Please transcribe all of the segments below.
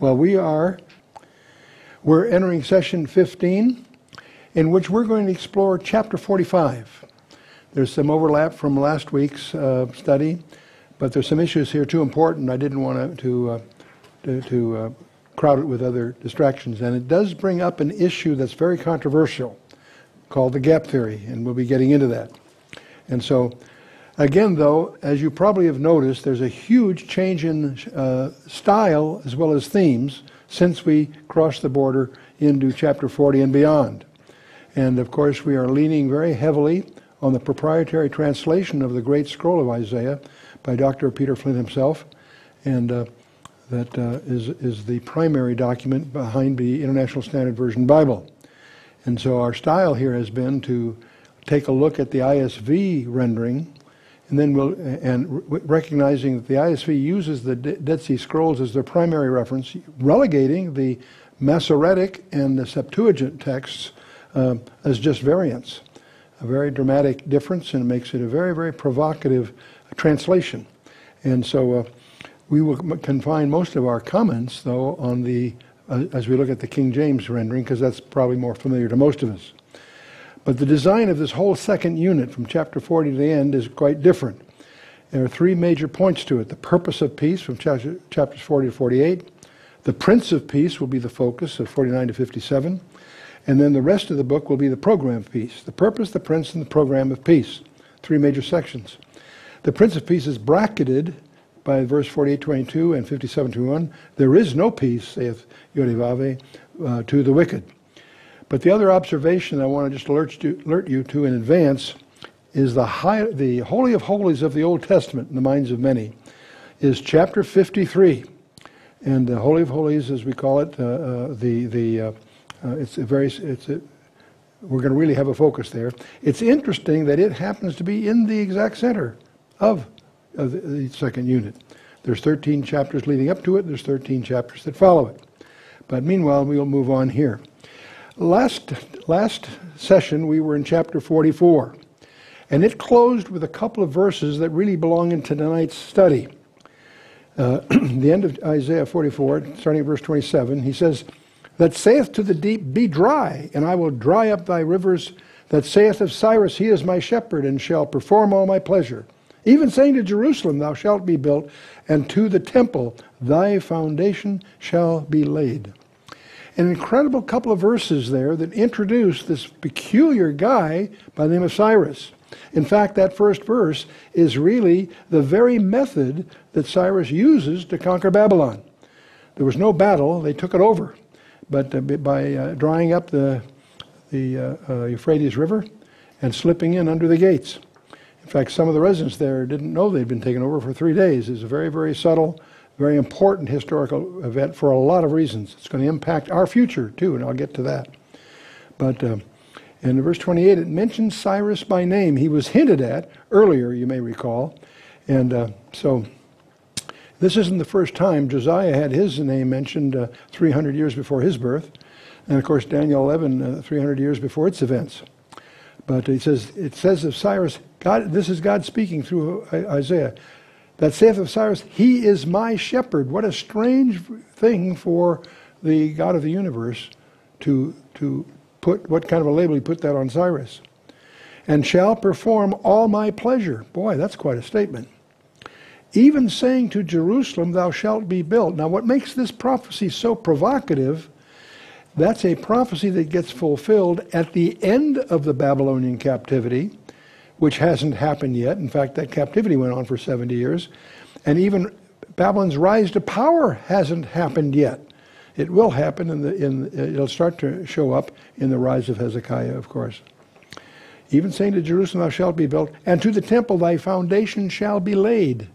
Well, we are, we're entering session 15, in which we're going to explore chapter 45. There's some overlap from last week's uh, study, but there's some issues here too important. I didn't want to, uh, to, to uh, crowd it with other distractions. And it does bring up an issue that's very controversial called the gap theory, and we'll be getting into that. And so, again, though, as you probably have noticed, there's a huge change in uh, style as well as themes since we crossed the border into chapter 40 and beyond. And of course, we are leaning very heavily on the proprietary translation of the Great Scroll of Isaiah by Dr. Peter Flint himself. And uh, that uh, is is the primary document behind the International Standard Version Bible. And so our style here has been to take a look at the ISV rendering, and then we'll and recognizing that the ISV uses the Dead Sea Scrolls as their primary reference, relegating the Masoretic and the Septuagint texts uh, as just variants. A very dramatic difference, and it makes it a very very provocative translation. And so. Uh, we will confine most of our comments, though, on the uh, as we look at the King James rendering, because that's probably more familiar to most of us. But the design of this whole second unit from chapter 40 to the end is quite different. There are three major points to it the purpose of peace from chapter, chapters 40 to 48, the Prince of Peace will be the focus of 49 to 57, and then the rest of the book will be the program of peace the purpose, the Prince, and the program of peace. Three major sections. The Prince of Peace is bracketed by verse 48:22 and 57:21, there is no peace, saith Yodivave, uh, to the wicked. But the other observation I want to just alert you, alert you to in advance is the, high, the Holy of Holies of the Old Testament in the minds of many is chapter 53. And the Holy of Holies, as we call it, uh, uh, the, the, uh, uh, it's a very, it's a, we're going to really have a focus there. It's interesting that it happens to be in the exact center of of the, the second unit. There's 13 chapters leading up to it. There's 13 chapters that follow it. But meanwhile, we'll move on here. Last, last session, we were in chapter 44, and it closed with a couple of verses that really belong into tonight's study. Uh, the end of Isaiah 44, starting at verse 27, he says, That saith to the deep, Be dry, and I will dry up thy rivers. That saith of Cyrus, He is my shepherd, and shall perform all my pleasure even saying to Jerusalem, Thou shalt be built, and to the temple, Thy foundation shall be laid. An incredible couple of verses there that introduce this peculiar guy by the name of Cyrus. In fact, that first verse is really the very method that Cyrus uses to conquer Babylon. There was no battle, they took it over. But uh, by uh, drying up the, the uh, uh Euphrates River and slipping in under the gates. In fact, some of the residents there didn't know they'd been taken over for three days. It's a very, very subtle, very important historical event for a lot of reasons. It's going to impact our future, too, and I'll get to that. But uh, in verse 28, it mentions Cyrus by name. He was hinted at earlier, you may recall. And uh, so this isn't the first time Josiah had his name mentioned uh, 300 years before his birth. And of course, Daniel 11, uh, 300 years before its events. But it says, it says of Cyrus, God, this is God speaking through Isaiah. That saith of Cyrus, He is my shepherd. What a strange thing for the God of the universe to, to put, what kind of a label he put that on Cyrus. And shall perform all my pleasure. Boy, that's quite a statement. Even saying to Jerusalem, Thou shalt be built. Now, what makes this prophecy so provocative that's a prophecy that gets fulfilled at the end of the Babylonian captivity, which hasn't happened yet. In fact, that captivity went on for 70 years. And even Babylon's rise to power hasn't happened yet. It will happen, in the, in, it'll start to show up in the rise of Hezekiah, of course. Even saying to Jerusalem, Thou shalt be built, and to the temple thy foundation shall be laid.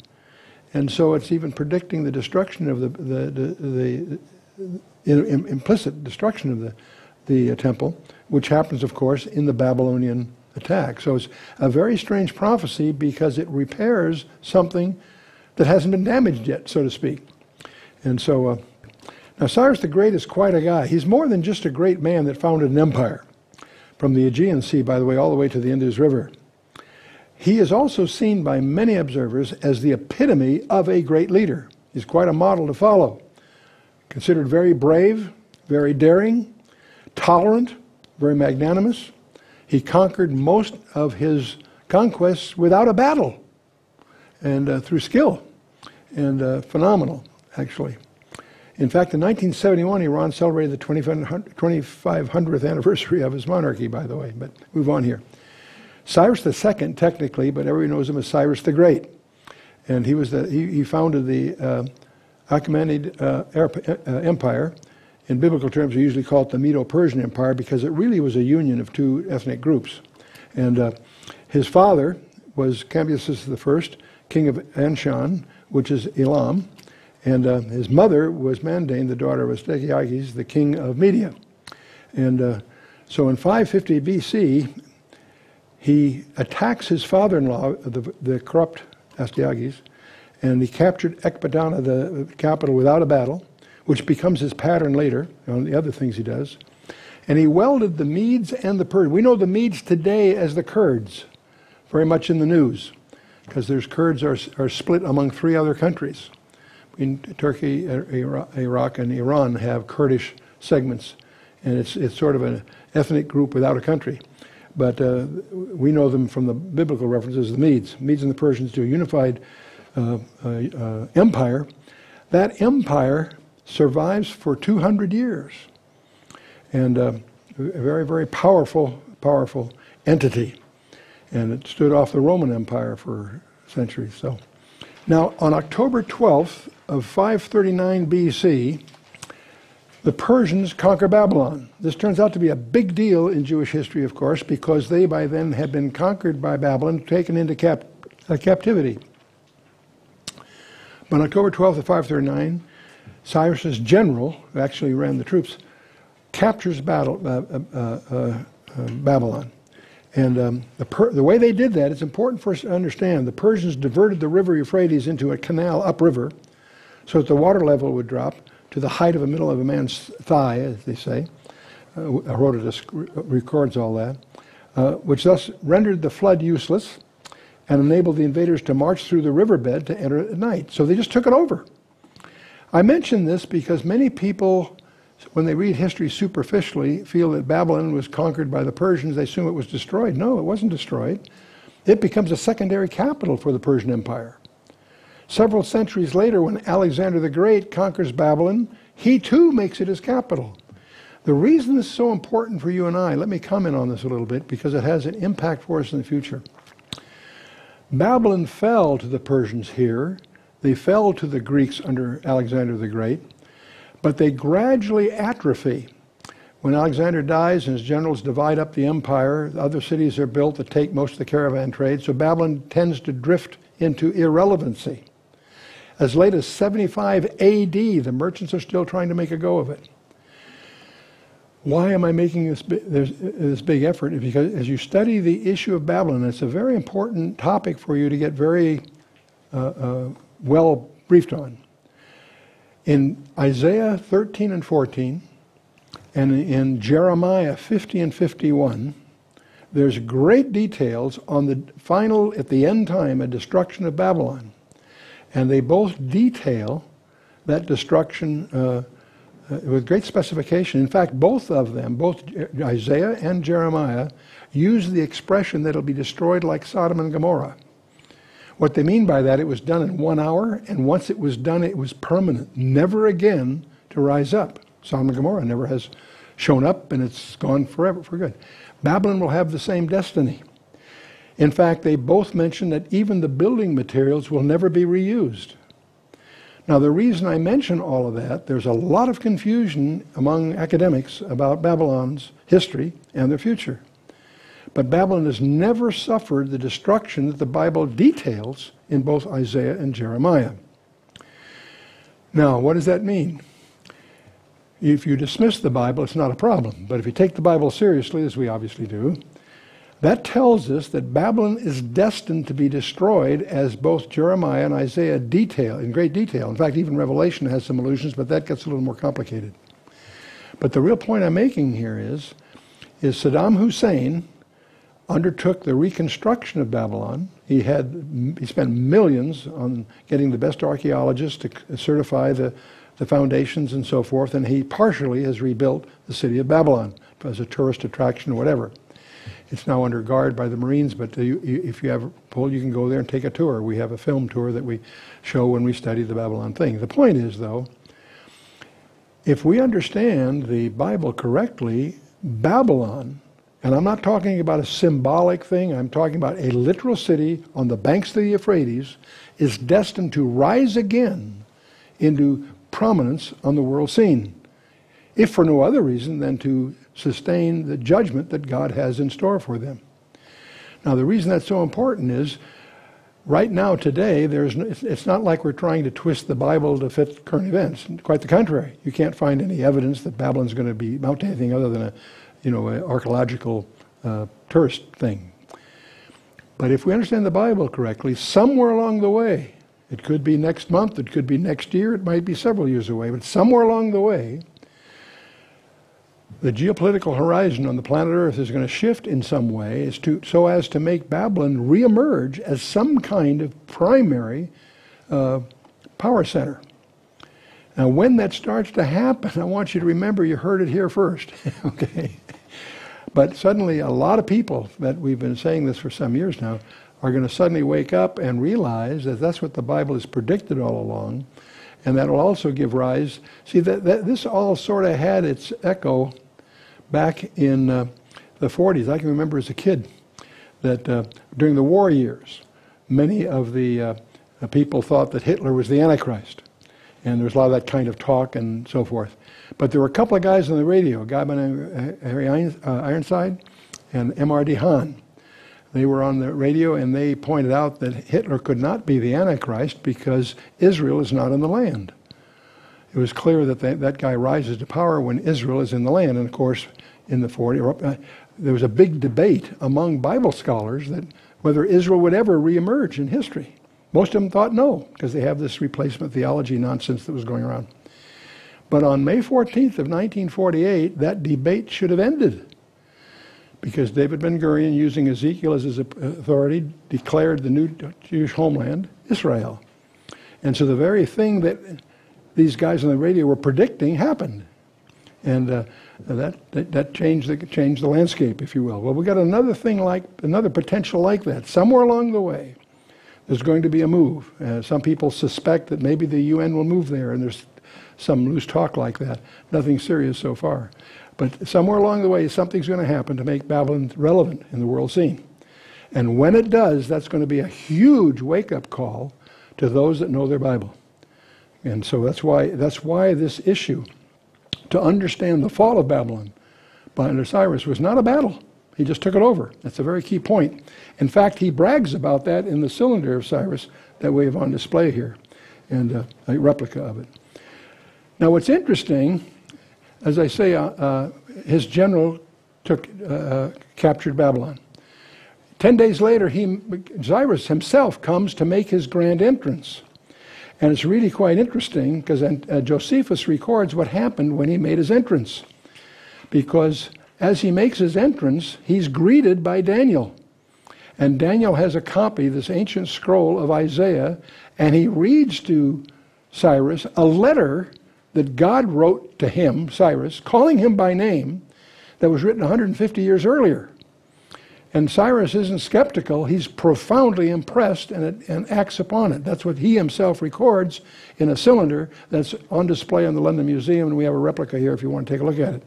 And so it's even predicting the destruction of the, the, the, the implicit destruction of the, the temple, which happens, of course, in the Babylonian attack. So it's a very strange prophecy because it repairs something that hasn't been damaged yet, so to speak. And so, uh, now Cyrus the Great is quite a guy. He's more than just a great man that founded an empire, from the Aegean Sea, by the way, all the way to the Indus River. He is also seen by many observers as the epitome of a great leader. He's quite a model to follow considered very brave, very daring, tolerant, very magnanimous. He conquered most of his conquests without a battle and uh, through skill and uh, phenomenal, actually. In fact, in 1971, Iran celebrated the 2500th anniversary of his monarchy, by the way, but move on here. Cyrus II, technically, but everyone knows him as Cyrus the Great. And he, was the, he, he founded the uh, Achaemenid uh, uh, Empire. In biblical terms, we usually call it the Medo-Persian Empire because it really was a union of two ethnic groups. And uh, his father was Cambyses I, king of Anshan, which is Elam, and uh, his mother was Mandane, the daughter of Astyages, the king of Media. And uh, so in 550 BC, he attacks his father-in-law, the, the corrupt Astyages, and he captured Ecbatana, the capital, without a battle, which becomes his pattern later on the other things he does. And he welded the Medes and the Persians. We know the Medes today as the Kurds, very much in the news, because there's Kurds are, are split among three other countries. In Turkey, Iraq, and Iran have Kurdish segments, and it's, it's sort of an ethnic group without a country. But uh, we know them from the biblical references, the Medes. Medes and the Persians do a unified uh, uh, uh, empire. That empire survives for 200 years. And uh, a very, very powerful, powerful entity. And it stood off the Roman Empire for centuries. So, Now, on October 12th of 539 BC, the Persians conquer Babylon. This turns out to be a big deal in Jewish history, of course, because they by then had been conquered by Babylon, taken into cap uh, captivity. But on October 12th of 539, Cyrus's general, who actually ran the troops, captures battle, uh, uh, uh, uh Babylon. And um, the, the way they did that, it's important for us to understand. The Persians diverted the river Euphrates into a canal upriver so that the water level would drop to the height of the middle of a man's thigh, as they say. Uh, Herodotus records all that, uh, which thus rendered the flood useless and enabled the invaders to march through the riverbed to enter at night. So they just took it over. I mention this because many people, when they read history superficially, feel that Babylon was conquered by the Persians. They assume it was destroyed. No, it wasn't destroyed. It becomes a secondary capital for the Persian Empire. Several centuries later, when Alexander the Great conquers Babylon, he too makes it his capital. The reason this is so important for you and I, let me comment on this a little bit because it has an impact for us in the future. Babylon fell to the Persians here. They fell to the Greeks under Alexander the Great, but they gradually atrophy. When Alexander dies and his generals divide up the empire, other cities are built that take most of the caravan trade, so Babylon tends to drift into irrelevancy. As late as 75 AD, the merchants are still trying to make a go of it. Why am I making this, this big effort? Because as you study the issue of Babylon, it's a very important topic for you to get very uh, uh, well briefed on. In Isaiah 13 and 14, and in Jeremiah 50 and 51, there's great details on the final, at the end time, a destruction of Babylon. And they both detail that destruction uh, uh, with great specification. In fact, both of them, both Isaiah and Jeremiah, use the expression that it'll be destroyed like Sodom and Gomorrah. What they mean by that, it was done in one hour, and once it was done, it was permanent, never again to rise up. Sodom and Gomorrah never has shown up, and it's gone forever for good. Babylon will have the same destiny. In fact, they both mention that even the building materials will never be reused. Now, the reason I mention all of that, there's a lot of confusion among academics about Babylon's history and their future. But Babylon has never suffered the destruction that the Bible details in both Isaiah and Jeremiah. Now, what does that mean? If you dismiss the Bible, it's not a problem. But if you take the Bible seriously, as we obviously do, that tells us that Babylon is destined to be destroyed as both Jeremiah and Isaiah detail in great detail. In fact, even Revelation has some allusions, but that gets a little more complicated. But the real point I'm making here is, is Saddam Hussein undertook the reconstruction of Babylon. He had he spent millions on getting the best archaeologists to certify the the foundations and so forth, and he partially has rebuilt the city of Babylon as a tourist attraction or whatever. It's now under guard by the Marines, but you, you, if you have a pull, you can go there and take a tour. We have a film tour that we show when we study the Babylon thing. The point is, though, if we understand the Bible correctly, Babylon, and I'm not talking about a symbolic thing, I'm talking about a literal city on the banks of the Euphrates, is destined to rise again into prominence on the world scene, if for no other reason than to sustain the judgment that God has in store for them. Now, the reason that's so important is right now, today, there's no, it's not like we're trying to twist the Bible to fit current events. Quite the contrary. You can't find any evidence that Babylon's going to be mount anything other than a, you know, an archaeological uh, tourist thing. But if we understand the Bible correctly, somewhere along the way, it could be next month, it could be next year, it might be several years away, but somewhere along the way, the geopolitical horizon on the planet Earth is going to shift in some way as to, so as to make Babylon reemerge as some kind of primary uh, power center. Now, when that starts to happen, I want you to remember you heard it here first, okay? But suddenly, a lot of people that we've been saying this for some years now are going to suddenly wake up and realize that that's what the Bible has predicted all along, and that will also give rise. See, that, that this all sort of had its echo back in uh, the 40s, I can remember as a kid that uh, during the war years, many of the uh, people thought that Hitler was the Antichrist. And there was a lot of that kind of talk and so forth. But there were a couple of guys on the radio, a guy by name Harry uh, Ironside and M.R. DeHaan. They were on the radio and they pointed out that Hitler could not be the Antichrist because Israel is not in the land it was clear that that, that guy rises to power when Israel is in the land. And of course, in the 40, uh, there was a big debate among Bible scholars that whether Israel would ever reemerge in history. Most of them thought no, because they have this replacement theology nonsense that was going around. But on May 14th of 1948, that debate should have ended because David Ben Gurion, using Ezekiel as his authority, declared the new Jewish homeland Israel. And so the very thing that these guys on the radio were predicting happened. And uh, that, that, that, changed, the, changed the landscape, if you will. Well, we got another thing like, another potential like that. Somewhere along the way, there's going to be a move. Uh, some people suspect that maybe the UN will move there, and there's some loose talk like that. Nothing serious so far. But somewhere along the way, something's going to happen to make Babylon relevant in the world scene. And when it does, that's going to be a huge wake up call to those that know their Bible. And so that's why, that's why this issue, to understand the fall of Babylon by under Cyrus, was not a battle. He just took it over. That's a very key point. In fact, he brags about that in the cylinder of Cyrus that we have on display here, and uh, a replica of it. Now, what's interesting, as I say, uh, uh, his general took uh, uh, captured Babylon. Ten days later, he, Cyrus himself comes to make his grand entrance. And it's really quite interesting because uh, Josephus records what happened when he made his entrance. Because as he makes his entrance, he's greeted by Daniel. And Daniel has a copy, this ancient scroll of Isaiah, and he reads to Cyrus a letter that God wrote to him, Cyrus, calling him by name, that was written 150 years earlier. And Cyrus isn't skeptical, he's profoundly impressed and, it, and acts upon it. That's what he himself records in a cylinder that's on display in the London Museum, and we have a replica here if you want to take a look at it.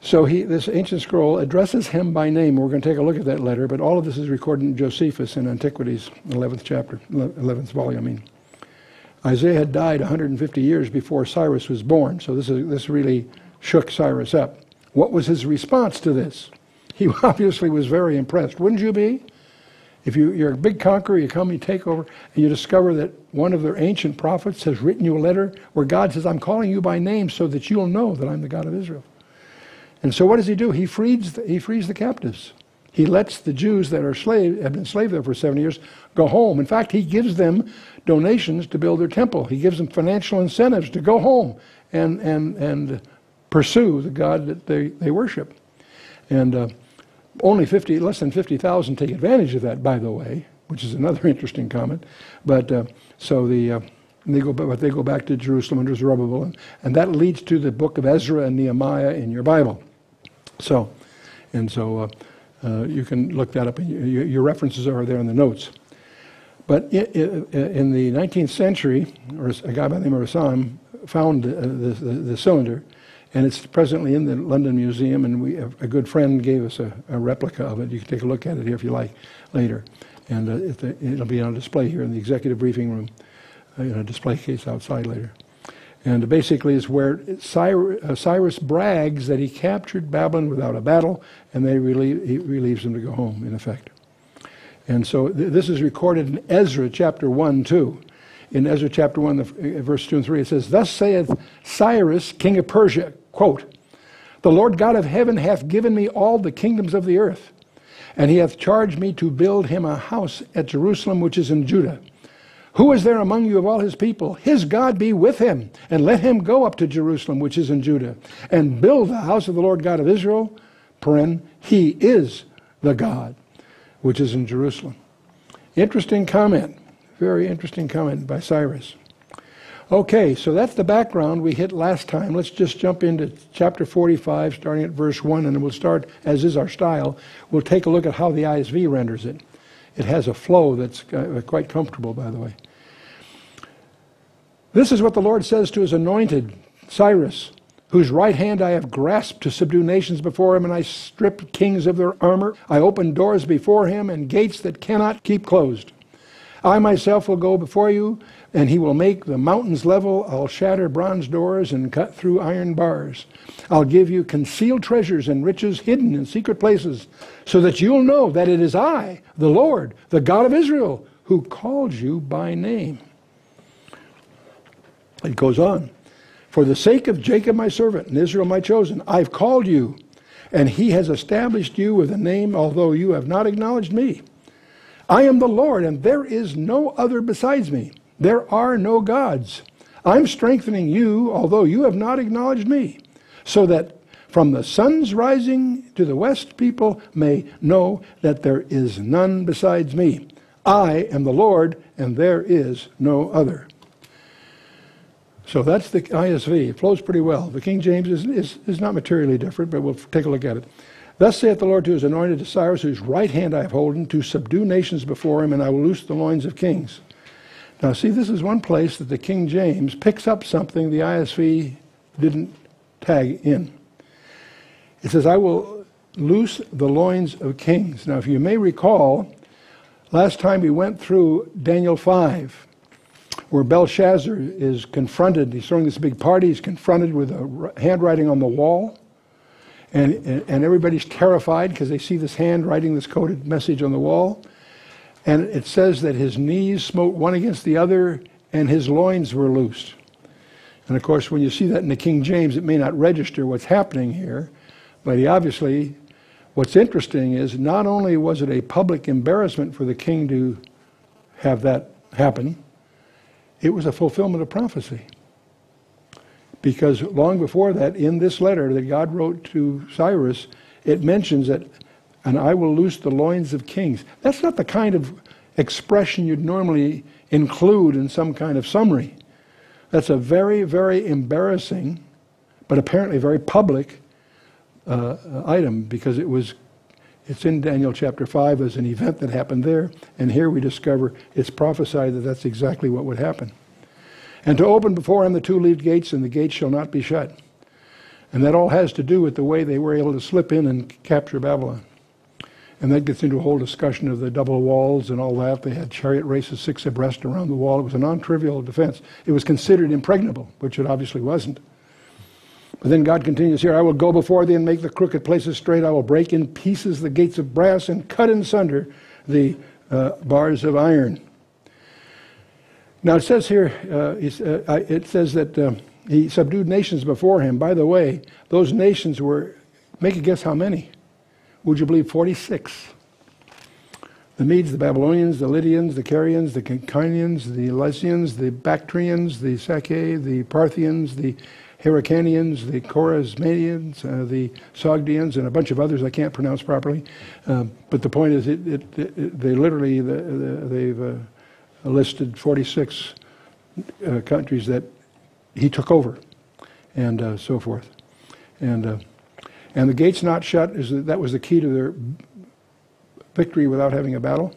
So he, this ancient scroll addresses him by name. We're going to take a look at that letter, but all of this is recorded in Josephus in Antiquities, 11th chapter, 11th volume, I mean. Isaiah had died 150 years before Cyrus was born, so this, is, this really shook Cyrus up. What was his response to this? He obviously was very impressed. Wouldn't you be? If you, you're a big conqueror, you come, you take over, and you discover that one of their ancient prophets has written you a letter where God says, I'm calling you by name so that you'll know that I'm the God of Israel. And so what does he do? He frees the, he frees the captives. He lets the Jews that are slave, have been enslaved there for seven years go home. In fact, he gives them donations to build their temple. He gives them financial incentives to go home and, and, and pursue the God that they, they worship. And uh, only 50, less than 50,000 take advantage of that, by the way, which is another interesting comment. But uh, so the, uh, they go, but they go back to Jerusalem under Zerubbabel, and, and that leads to the book of Ezra and Nehemiah in your Bible. So, and so uh, you can look that up. Your, references are there in the notes. But in, the 19th century, a guy by the name of Rassam found uh, the, the, the, cylinder, and it's presently in the London Museum, and we, a good friend gave us a, a, replica of it. You can take a look at it here if you like later. And uh, it'll be on display here in the executive briefing room, uh, in a display case outside later. And basically, is where Cyrus, uh, Cyrus, brags that he captured Babylon without a battle, and they relieve, he relieves them to go home, in effect. And so th- this is recorded in Ezra chapter 1, 2. In Ezra chapter 1, the, uh, verse 2 and 3, it says, Thus saith Cyrus, king of Persia, quote, The Lord God of heaven hath given me all the kingdoms of the earth, and he hath charged me to build him a house at Jerusalem, which is in Judah. Who is there among you of all his people? His God be with him, and let him go up to Jerusalem, which is in Judah, and build the house of the Lord God of Israel. Paren, he is the God, which is in Jerusalem. Interesting comment. Very interesting comment by Cyrus. Okay, so that's the background we hit last time. Let's just jump into chapter 45, starting at verse 1, and we'll start, as is our style, we'll take a look at how the ISV renders it. It has a flow that's uh, quite comfortable, by the way. This is what the Lord says to his anointed, Cyrus, whose right hand I have grasped to subdue nations before him, and I strip kings of their armor. I open doors before him and gates that cannot keep closed. I myself will go before you, and he will make the mountains level. I'll shatter bronze doors and cut through iron bars. I'll give you concealed treasures and riches hidden in secret places, so that you'll know that it is I, the Lord, the God of Israel, who called you by name. It goes on. For the sake of Jacob my servant and Israel my chosen, I've called you, and he has established you with a name, although you have not acknowledged me. I am the Lord, and there is no other besides me. There are no gods. I'm strengthening you, although you have not acknowledged me, so that from the sun's rising to the west, people may know that there is none besides me. I am the Lord, and there is no other. So that's the ISV. It flows pretty well. The King James is, is, is not materially different, but we'll take a look at it. Thus saith the Lord to his anointed to Cyrus, whose right hand I have holden, to subdue nations before him, and I will loose the loins of kings. Now, see, this is one place that the King James picks up something the ISV didn't tag in. It says, I will loose the loins of kings. Now, if you may recall, last time we went through Daniel 5, where Belshazzar is confronted, he's throwing this big party, he's confronted with a handwriting on the wall. And, and everybody's terrified because they see this hand writing this coded message on the wall. And it says that his knees smote one against the other and his loins were loosed. And of course, when you see that in the King James, it may not register what's happening here, but he obviously, what's interesting is not only was it a public embarrassment for the king to have that happen, it was a fulfillment of prophecy. Because long before that, in this letter that God wrote to Cyrus, it mentions that, and I will loose the loins of kings. That's not the kind of expression you'd normally include in some kind of summary. That's a very, very embarrassing, but apparently very public uh, item because it was it's in Daniel chapter 5 as an event that happened there, and here we discover it's prophesied that that's exactly what would happen. And to open before him the two leaved gates, and the gates shall not be shut. And that all has to do with the way they were able to slip in and capture Babylon. And that gets into a whole discussion of the double walls and all that. They had chariot races six abreast around the wall. It was a non trivial defense. It was considered impregnable, which it obviously wasn't. But then God continues here I will go before thee and make the crooked places straight. I will break in pieces the gates of brass and cut in sunder the uh, bars of iron. Now it says here, uh, uh, it says that uh, he subdued nations before him. By the way, those nations were, make a guess how many? Would you believe 46? The Medes, the Babylonians, the Lydians, the Carians, the Cancanians, the Lycians, the Bactrians, the Sacae, the Parthians, the Hyrcanians, the Chorazmanians, uh, the Sogdians, and a bunch of others I can't pronounce properly. Uh, but the point is, it, it, it, they literally the, the, they've uh, listed 46 uh, countries that he took over, and uh, so forth. And, and the gates not shut, is that, that was the key to their victory without having a battle.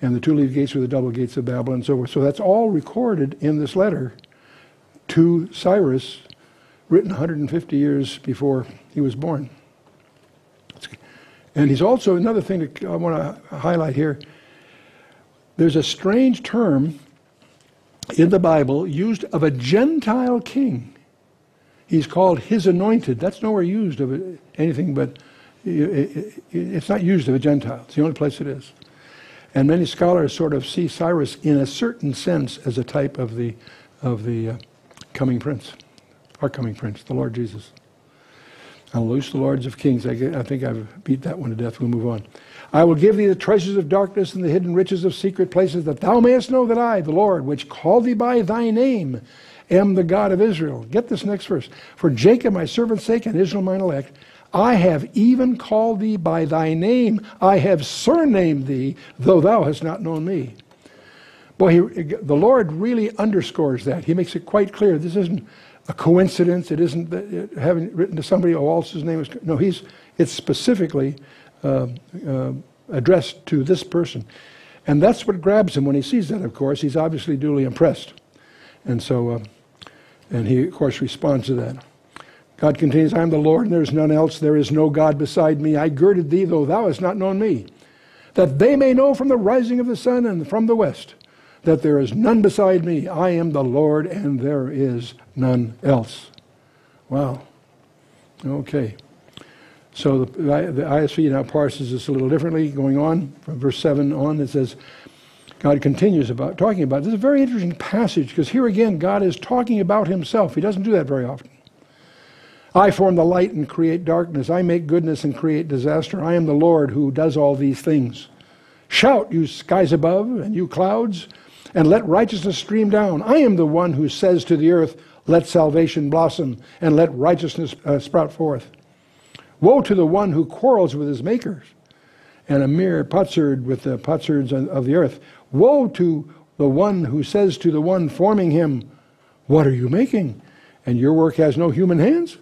And the two lead gates were the double gates of Babylon and so forth. So that's all recorded in this letter to Cyrus, written 150 years before he was born. And he's also, another thing that I want to highlight here there's a strange term in the Bible used of a Gentile king. He's called his anointed. That's nowhere used of anything but, it's not used of a Gentile. It's the only place it is. And many scholars sort of see Cyrus in a certain sense as a type of the, of the uh, coming prince, our coming prince, the Lord Jesus. I'll loose the lords of kings. I, I think I've beat that one to death. We'll move on. I will give thee the treasures of darkness and the hidden riches of secret places, that thou mayest know that I, the Lord, which called thee by thy name, am the God of Israel. Get this next verse. For Jacob my servant's sake and Israel mine elect, I have even called thee by thy name. I have surnamed thee, though thou hast not known me. Boy, he, the Lord really underscores that. He makes it quite clear. This isn't a coincidence. It isn't uh, having written to somebody, oh, else's name is. No, he's, it's specifically uh, uh, addressed to this person. And that's what grabs him when he sees that, of course. He's obviously duly impressed. And so, uh, and he, of course, responds to that. God continues, I am the Lord, and there is none else. There is no God beside me. I girded thee, though thou hast not known me, that they may know from the rising of the sun and from the west that there is none beside me. I am the Lord, and there is none else. Wow. Okay. So the, the ISV now parses this a little differently, going on from verse 7 on. It says, God continues about talking about this is a very interesting passage because here again God is talking about himself. He doesn't do that very often. I form the light and create darkness. I make goodness and create disaster. I am the Lord who does all these things. Shout, you skies above and you clouds, and let righteousness stream down. I am the one who says to the earth, Let salvation blossom, and let righteousness uh, sprout forth. Woe to the one who quarrels with his makers, and a mere potsherd with the potsherds of the earth. Woe to the one who says to the one forming him, What are you making? And your work has no human hands?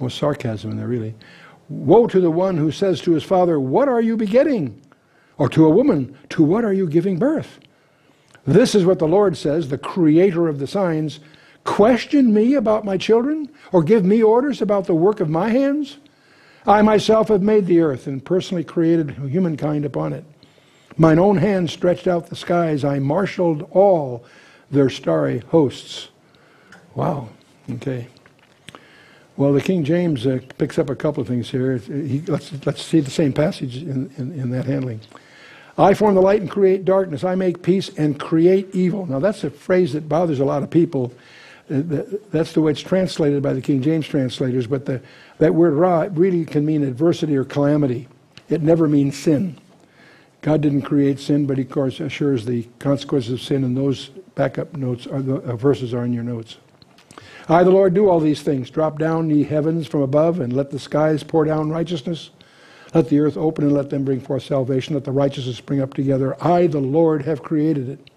Oh, sarcasm in there, really. Woe to the one who says to his father, What are you begetting? Or to a woman, To what are you giving birth? This is what the Lord says, the creator of the signs. Question me about my children? Or give me orders about the work of my hands? I myself have made the earth and personally created humankind upon it. Mine own hand stretched out the skies. I marshaled all their starry hosts. Wow. Okay. Well, the King James uh, picks up a couple of things here. He, let's, let's see the same passage in, in, in that handling. I form the light and create darkness. I make peace and create evil. Now, that's a phrase that bothers a lot of people. Uh, that's the way it's translated by the King James translators, but the, that word ra really can mean adversity or calamity. It never means sin. God didn't create sin, but He, of course, assures the consequences of sin, and those backup notes are the uh, verses are in your notes. I, the Lord, do all these things. Drop down, ye heavens from above, and let the skies pour down righteousness. Let the earth open and let them bring forth salvation. Let the righteousness spring up together. I, the Lord, have created it.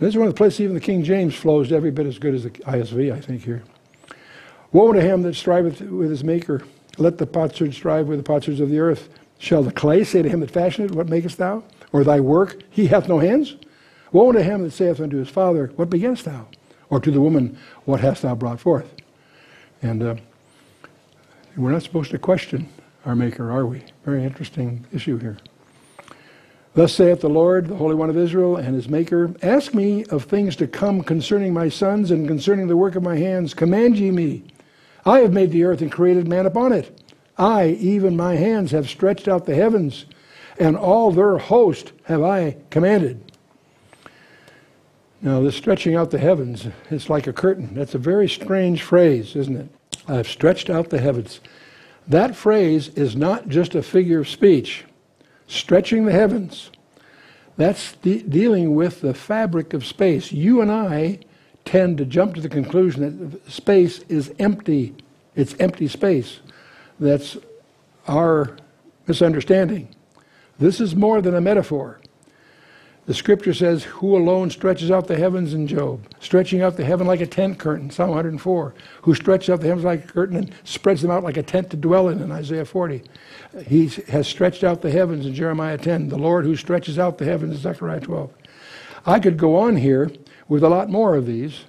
This is one of the places even the King James flows every bit as good as the ISV, I think, here. Woe to him that striveth with his maker. Let the potsherd strive with the potsherds of the earth. Shall the clay say to him that fashioned it, What makest thou? Or thy work, He hath no hands? Woe to him that saith unto his father, What begettest thou? Or to the woman, What hast thou brought forth? And uh, we're not supposed to question our Maker, are we? Very interesting issue here. Thus saith the Lord, the Holy One of Israel, and his Maker Ask me of things to come concerning my sons and concerning the work of my hands. Command ye me. I have made the earth and created man upon it. I, even my hands, have stretched out the heavens, and all their host have I commanded. Now, this stretching out the heavens is like a curtain. That's a very strange phrase, isn't it? I've stretched out the heavens. That phrase is not just a figure of speech. Stretching the heavens, that's de- dealing with the fabric of space. You and I tend to jump to the conclusion that space is empty. It's empty space. That's our misunderstanding. This is more than a metaphor. The scripture says, Who alone stretches out the heavens in Job? Stretching out the heaven like a tent curtain, Psalm 104. Who stretches out the heavens like a curtain and spreads them out like a tent to dwell in, in Isaiah 40. He has stretched out the heavens in Jeremiah 10. The Lord who stretches out the heavens in Zechariah 12. I could go on here with a lot more of these.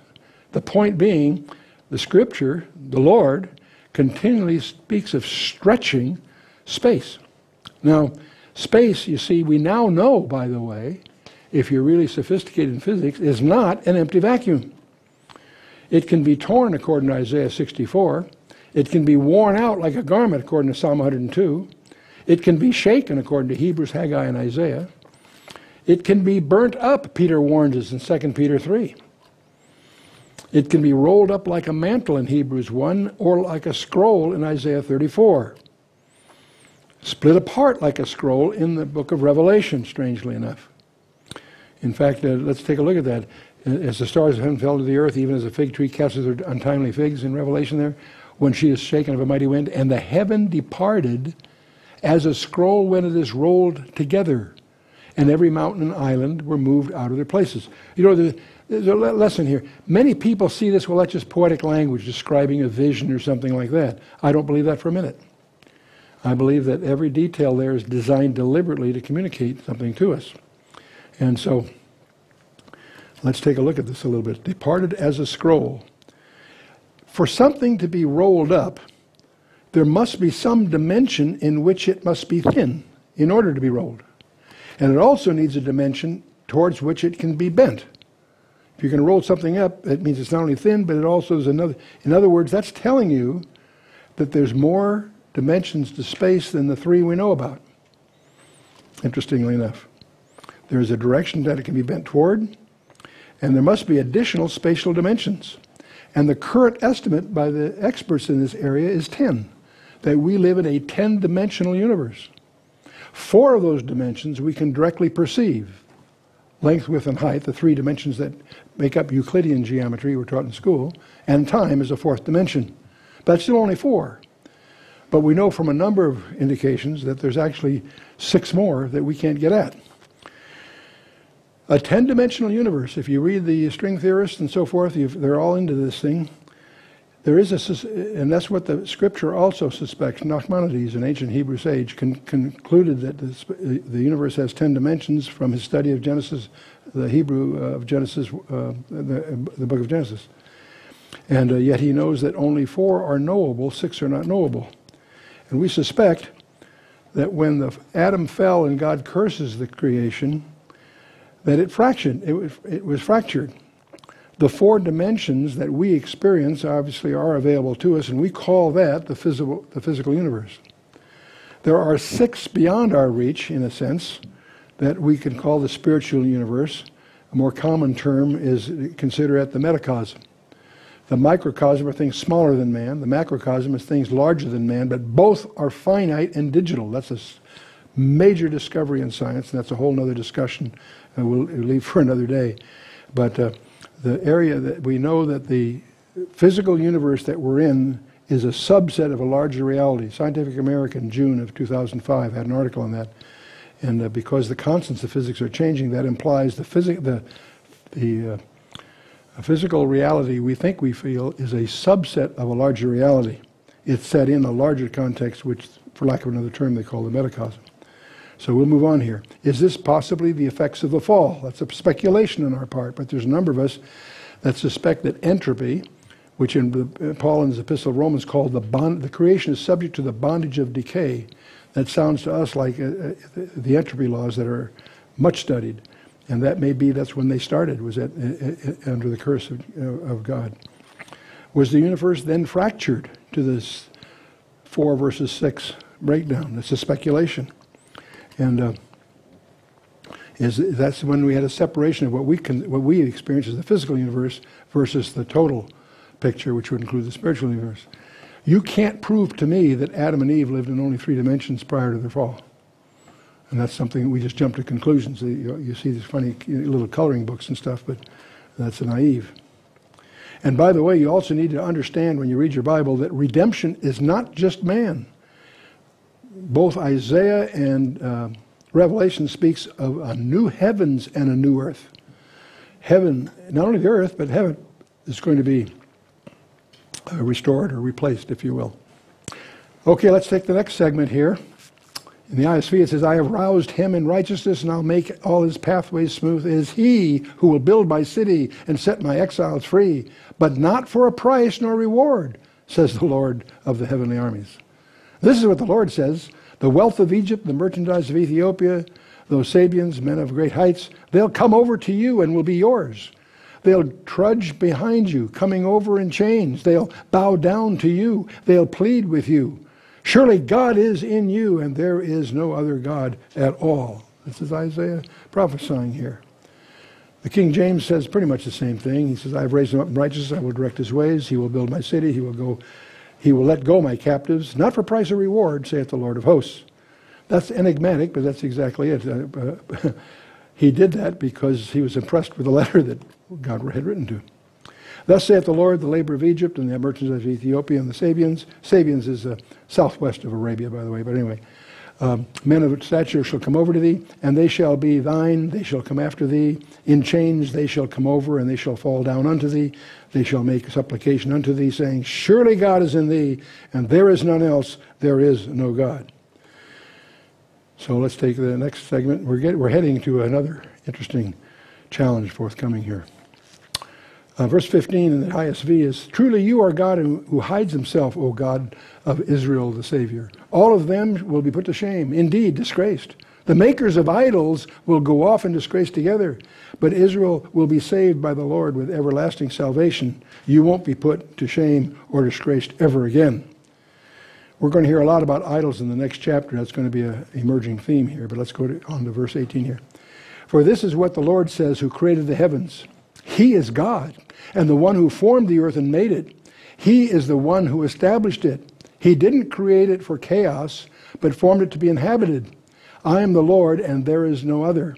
The point being, the scripture, the Lord, continually speaks of stretching space. Now, space, you see, we now know, by the way, if you're really sophisticated in physics, is not an empty vacuum. It can be torn according to Isaiah 64. It can be worn out like a garment according to Psalm 102. It can be shaken according to Hebrews, Haggai, and Isaiah. It can be burnt up, Peter warns us in 2 Peter 3. It can be rolled up like a mantle in Hebrews 1 or like a scroll in Isaiah 34. Split apart like a scroll in the book of Revelation, strangely enough. In fact, uh, let's take a look at that. As the stars of heaven fell to the earth, even as a fig tree catches her untimely figs in Revelation there, when she is shaken of a mighty wind, and the heaven departed as a scroll when it is rolled together, and every mountain and island were moved out of their places. You know, there's a lesson here. Many people see this, well, that's just poetic language describing a vision or something like that. I don't believe that for a minute. I believe that every detail there is designed deliberately to communicate something to us. And so let's take a look at this a little bit. Departed as a scroll. For something to be rolled up, there must be some dimension in which it must be thin in order to be rolled. And it also needs a dimension towards which it can be bent. You're going to roll something up, that means it's not only thin, but it also is another. In other words, that's telling you that there's more dimensions to space than the three we know about. Interestingly enough. There is a direction that it can be bent toward, and there must be additional spatial dimensions. And the current estimate by the experts in this area is 10, that we live in a 10 dimensional universe. Four of those dimensions we can directly perceive length, width, and height, the three dimensions that make up Euclidean geometry we're taught in school, and time is a fourth dimension. But that's still only four. But we know from a number of indications that there's actually six more that we can't get at. A 10 dimensional universe, if you read the string theorists and so forth, they're all into this thing. There is a, and that's what the scripture also suspects. Nachmanides, an ancient Hebrew sage, con- concluded that the, the, universe has 10 dimensions from his study of Genesis, the Hebrew uh, of Genesis, uh, the, the, book of Genesis. And uh, yet he knows that only four are knowable, six are not knowable. And we suspect that when the Adam fell and God curses the creation, that it fractured. It it was fractured. The four dimensions that we experience obviously are available to us, and we call that the physical, the physical universe. There are six beyond our reach, in a sense, that we can call the spiritual universe. A more common term is consider it the metacosm. The microcosm are things smaller than man. The macrocosm is things larger than man, but both are finite and digital. That's a major discovery in science, and that's a whole other discussion uh, we'll leave for another day. But uh, the area that we know that the physical universe that we're in is a subset of a larger reality. Scientific American, June of 2005, had an article on that. And uh, because the constants of physics are changing, that implies the, phys- the, the uh, physical reality we think we feel is a subset of a larger reality. It's set in a larger context, which, for lack of another term, they call the metacosm. So we'll move on here. Is this possibly the effects of the fall? That's a speculation on our part, but there's a number of us that suspect that entropy, which in uh, Paul in his epistle of Romans called the bond, the creation is subject to the bondage of decay. That sounds to us like uh, uh the entropy laws that are much studied, and that may be that's when they started was at, uh, uh under the curse of, of God. Was the universe then fractured to this four versus six breakdown? It's a speculation. And uh, is that's when we had a separation of what we can, what we experience as the physical universe versus the total picture, which would include the spiritual universe. You can't prove to me that Adam and Eve lived in only three dimensions prior to their fall. And that's something we just jump to conclusions. You, you see these funny little coloring books and stuff, but that's naive. And by the way, you also need to understand when you read your Bible that redemption is not just man both Isaiah and uh, Revelation speaks of a new heavens and a new earth. Heaven, not only the earth, but heaven is going to be uh, restored or replaced, if you will. Okay, let's take the next segment here. In the ISV, it says, I have roused him in righteousness, and I'll make all his pathways smooth. It is he who will build my city and set my exiles free, but not for a price nor reward, says the Lord of the heavenly armies. This is what the Lord says the wealth of Egypt, the merchandise of Ethiopia, those Sabeans, men of great heights, they'll come over to you and will be yours. They'll trudge behind you, coming over in chains. They'll bow down to you. They'll plead with you. Surely God is in you, and there is no other God at all. This is Isaiah prophesying here. The King James says pretty much the same thing. He says, I have raised him up in righteousness, I will direct his ways, he will build my city, he will go he will let go my captives, not for price or reward, saith the Lord of hosts. That's enigmatic, but that's exactly it. He did that because he was impressed with the letter that God had written to him. Thus saith the Lord, the labor of Egypt and the merchants of Ethiopia and the Sabeans. Sabeans is uh, southwest of Arabia, by the way, but anyway. Um, men of stature shall come over to thee, and they shall be thine, they shall come after thee. In chains they shall come over, and they shall fall down unto thee. They shall make supplication unto thee, saying, Surely God is in thee, and there is none else, there is no God. So let's take the next segment. We're, we're heading to another interesting challenge forthcoming here. Uh, verse 15 in the ISV is Truly you are God who, hides himself, O God of Israel the Savior. All of them will be put to shame, indeed, disgraced. The makers of idols will go off in disgrace together, but Israel will be saved by the Lord with everlasting salvation. You won't be put to shame or disgraced ever again. We're going to hear a lot about idols in the next chapter. That's going to be an emerging theme here, but let's go to, on to verse 18 here. For this is what the Lord says, who created the heavens. He is God and the one who formed the earth and made it. He is the one who established it. He didn't create it for chaos, but formed it to be inhabited. I am the Lord, and there is no other.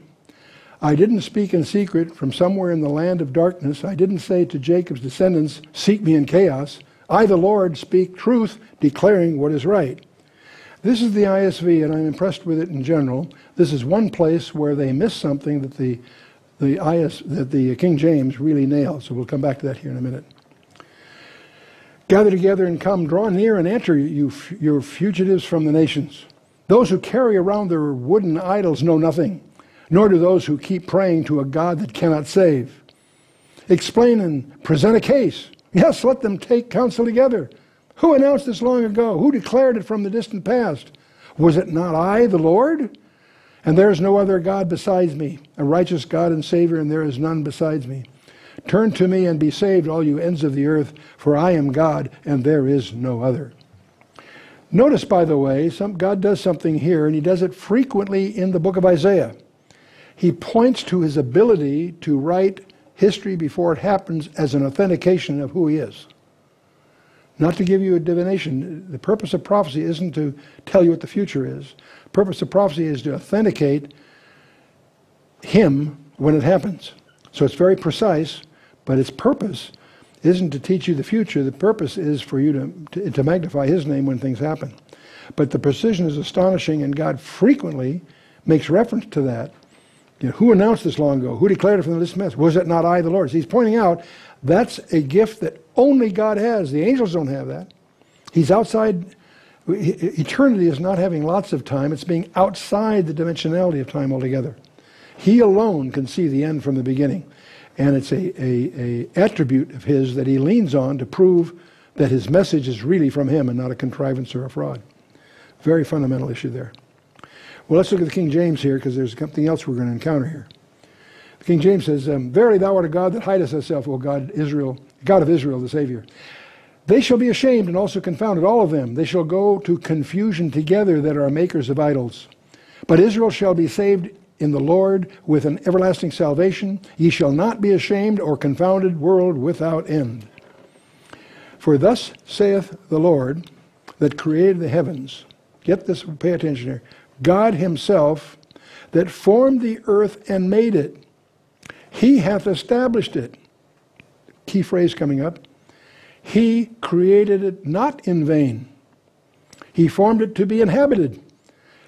I didn't speak in secret from somewhere in the land of darkness. I didn't say to Jacob's descendants, Seek me in chaos. I, the Lord, speak truth, declaring what is right. This is the ISV, and I'm impressed with it in general. This is one place where they miss something that the the IS, that the King James really nails. So we'll come back to that here in a minute. Gather together and come, draw near and enter, you, your fugitives from the nations. Those who carry around their wooden idols know nothing, nor do those who keep praying to a God that cannot save. Explain and present a case. Yes, let them take counsel together. Who announced this long ago? Who declared it from the distant past? Was it not I, the Lord? And there is no other God besides me, a righteous God and Savior, and there is none besides me. Turn to me and be saved, all you ends of the earth, for I am God, and there is no other. Notice, by the way, some, God does something here, and he does it frequently in the book of Isaiah. He points to his ability to write history before it happens as an authentication of who he is. Not to give you a divination. The purpose of prophecy isn't to tell you what the future is. Purpose of prophecy is to authenticate him when it happens. So it's very precise, but its purpose isn't to teach you the future. The purpose is for you to, to, to magnify his name when things happen. But the precision is astonishing, and God frequently makes reference to that. You know, who announced this long ago? Who declared it from the dismissed? Was it not I, the Lord? So he's pointing out that's a gift that only God has. The angels don't have that. He's outside. Eternity is not having lots of time, it's being outside the dimensionality of time altogether. He alone can see the end from the beginning. And it's a, a, a attribute of his that he leans on to prove that his message is really from him and not a contrivance or a fraud. Very fundamental issue there. Well, let's look at the King James here because there's something else we're going to encounter here. The King James says, um, Verily thou art a God that hidest thyself, O God, Israel, God of Israel, the Savior. They shall be ashamed and also confounded, all of them. They shall go to confusion together that are makers of idols. But Israel shall be saved in the Lord with an everlasting salvation. Ye shall not be ashamed or confounded, world without end. For thus saith the Lord that created the heavens. Get this, pay attention here. God Himself that formed the earth and made it. He hath established it. Key phrase coming up. He created it not in vain. He formed it to be inhabited.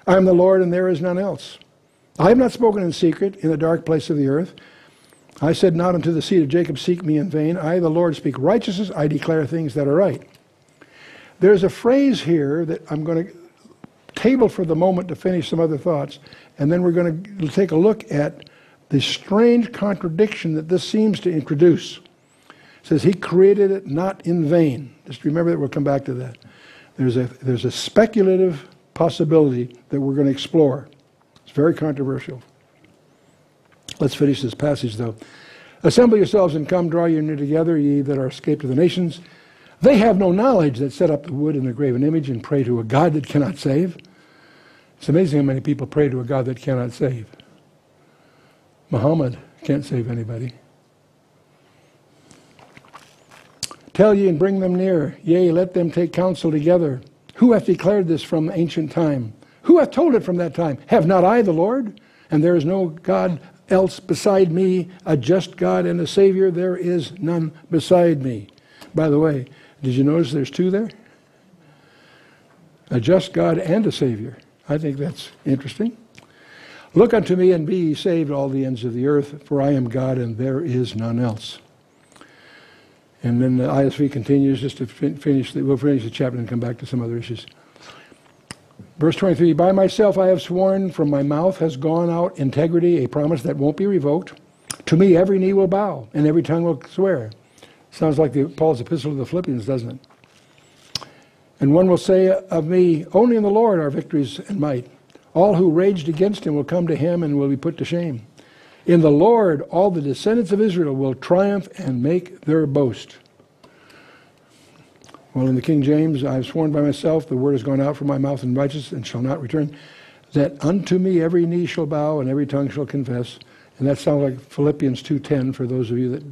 I am the Lord and there is none else. I have not spoken in secret in the dark place of the earth. I said not unto the seed of Jacob, Seek me in vain. I, the Lord, speak righteousness. I declare things that are right. There's a phrase here that I'm going to table for the moment to finish some other thoughts, and then we're going to take a look at the strange contradiction that this seems to introduce. It says he created it not in vain. Just remember that we'll come back to that. There's a, there's a speculative possibility that we're going to explore. It's very controversial. Let's finish this passage though. Assemble yourselves and come, draw you near together, ye that are escaped of the nations. They have no knowledge that set up the wood and the graven image and pray to a God that cannot save. It's amazing how many people pray to a God that cannot save. Muhammad can't save anybody. Tell ye and bring them near, yea, let them take counsel together. Who hath declared this from ancient time? Who hath told it from that time? Have not I the Lord? And there is no God else beside me, a just God and a Savior. There is none beside me. By the way, did you notice there's two there? A just God and a Savior. I think that's interesting. Look unto me and be ye saved, all the ends of the earth, for I am God and there is none else. And then the ISV continues just to finish, the, we'll finish the chapter and come back to some other issues. Verse 23 By myself I have sworn, from my mouth has gone out integrity, a promise that won't be revoked. To me every knee will bow, and every tongue will swear. Sounds like the, Paul's epistle to the Philippians, doesn't it? And one will say of me, Only in the Lord are victories and might. All who raged against him will come to him and will be put to shame. In the Lord, all the descendants of Israel will triumph and make their boast. Well, in the King James, I have sworn by myself, the word has gone out from my mouth in righteousness and shall not return, that unto me every knee shall bow and every tongue shall confess. And that sounds like Philippians 2.10 for those of you that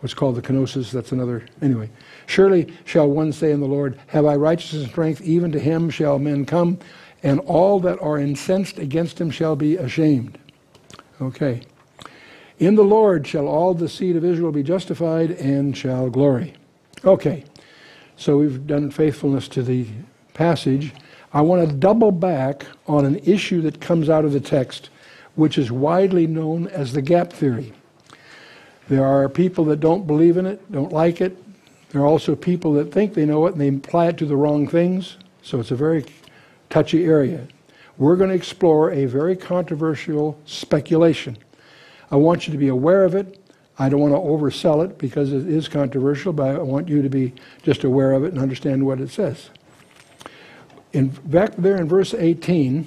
what's called the kenosis. That's another, anyway. Surely shall one say in the Lord, Have I righteousness and strength? Even to him shall men come, and all that are incensed against him shall be ashamed. Okay. In the Lord shall all the seed of Israel be justified and shall glory. Okay. So we've done faithfulness to the passage. I want to double back on an issue that comes out of the text, which is widely known as the gap theory. There are people that don't believe in it, don't like it. There are also people that think they know it and they apply it to the wrong things. So it's a very touchy area. We're going to explore a very controversial speculation. I want you to be aware of it. I don't want to oversell it because it is controversial, but I want you to be just aware of it and understand what it says. In back there in verse 18,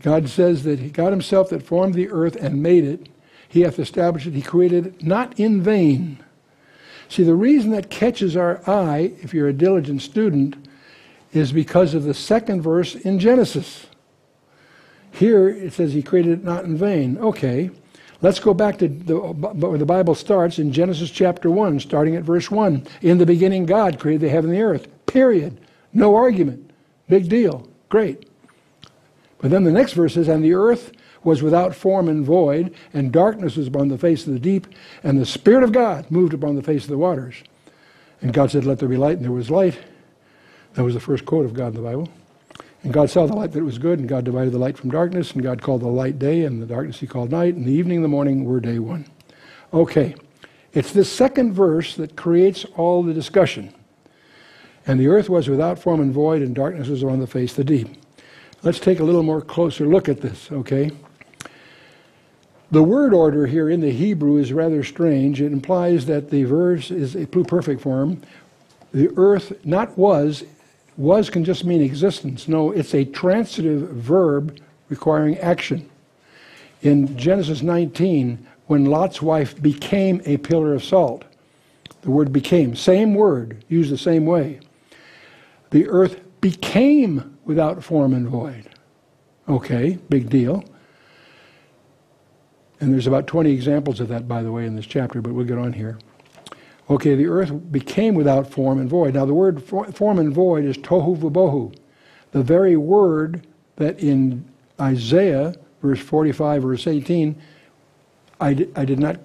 God says that God Himself that formed the earth and made it, He hath established it, He created it not in vain. See, the reason that catches our eye, if you're a diligent student, is because of the second verse in Genesis. Here it says He created it not in vain. Okay. Let's go back to the, where the Bible starts in Genesis chapter 1, starting at verse 1. In the beginning, God created the heaven and the earth. Period. No argument. Big deal. Great. But then the next verse says, And the earth was without form and void, and darkness was upon the face of the deep, and the Spirit of God moved upon the face of the waters. And God said, Let there be light, and there was light. That was the first quote of God in the Bible. And God saw the light that it was good, and God divided the light from darkness, and God called the light day, and the darkness he called night, and the evening and the morning were day one. Okay, it's this second verse that creates all the discussion. And the earth was without form and void, and darkness was on the face of the deep. Let's take a little more closer look at this, okay? The word order here in the Hebrew is rather strange. It implies that the verse is a pluperfect form. The earth not was, was can just mean existence. No, it's a transitive verb requiring action. In Genesis 19, when Lot's wife became a pillar of salt, the word became, same word, used the same way. The earth became without form and void. Okay, big deal. And there's about 20 examples of that, by the way, in this chapter, but we'll get on here. Okay, the earth became without form and void. Now, the word form and void is tohu vabohu, the very word that in Isaiah, verse 45, verse 18, I, di- I did not